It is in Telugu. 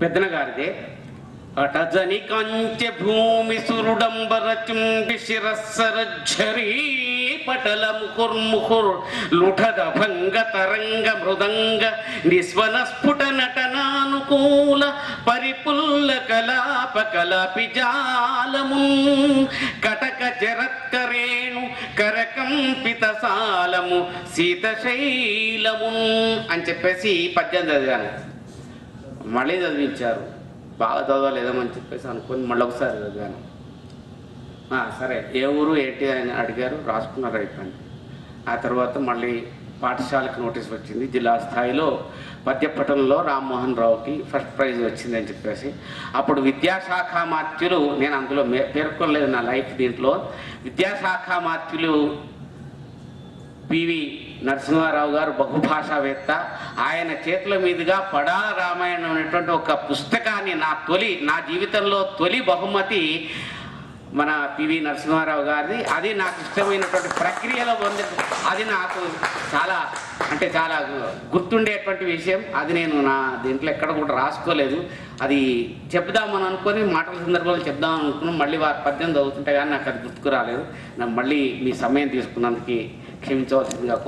పెద్దన గారిదే అటజని కంచె భూమి సురుడంబర చుంబి శిరస్సరఝరీ పటల ముకుర్ముకుర్ లుఠద భంగ తరంగ మృదంగ నిస్వన స్ఫుట నటనానుకూల పరిపుల్ల కలాప కలాపి జాలము కటక జరత్కరేణు కరకంపిత సాలము శీతశైలము అని చెప్పేసి పద్యం చదివాను. మళ్ళీ చదివించారు. బాగా చదవలేదేమని చెప్పేసి అనుకుని మళ్ళీ ఒకసారి చదివాను. సరే. ఏ ఊరు ఏంటి అని అడిగారు. రాసుకున్నారు అయిపోయింది. ఆ తర్వాత మళ్ళీ పాఠశాలకు నోటీస్ వచ్చింది. జిల్లా స్థాయిలో పద్యపటంలో రామ్మోహన్ రావుకి ఫస్ట్ ప్రైజ్ వచ్చిందని చెప్పేసి. అప్పుడు విద్యాశాఖ మాత్యులు నేను అందులో పేర్కొనలేదు నా లైఫ్ దీంట్లో. విద్యాశాఖ మాత్యులు పివి నరసింహారావు గారు బహుభాషావేత్త. ఆయన చేతుల మీదుగా పడాల రామాయణం అనేటువంటి ఒక పుస్తకాన్ని నా తొలి నా జీవితంలో తొలి బహుమతి మన పివి నరసింహారావు గారిది. అది నాకు ఇష్టమైనటువంటి ప్రక్రియలో ఉంది. అది నాకు చాలా అంటే చాలా గుర్తుండేటువంటి విషయం. అది నేను నా దీంట్లో ఎక్కడ కూడా రాసుకోలేదు. అది చెప్దామని అనుకొని మాటల సందర్భంలో చెప్దామని అనుకున్నాం. మళ్ళీ వారి పద్యం చదువుతుంటే కానీ నాకు అది గుర్తుకు రాలేదు. నాకు మళ్ళీ మీ సమయం తీసుకున్నందుకు Hem dort wieder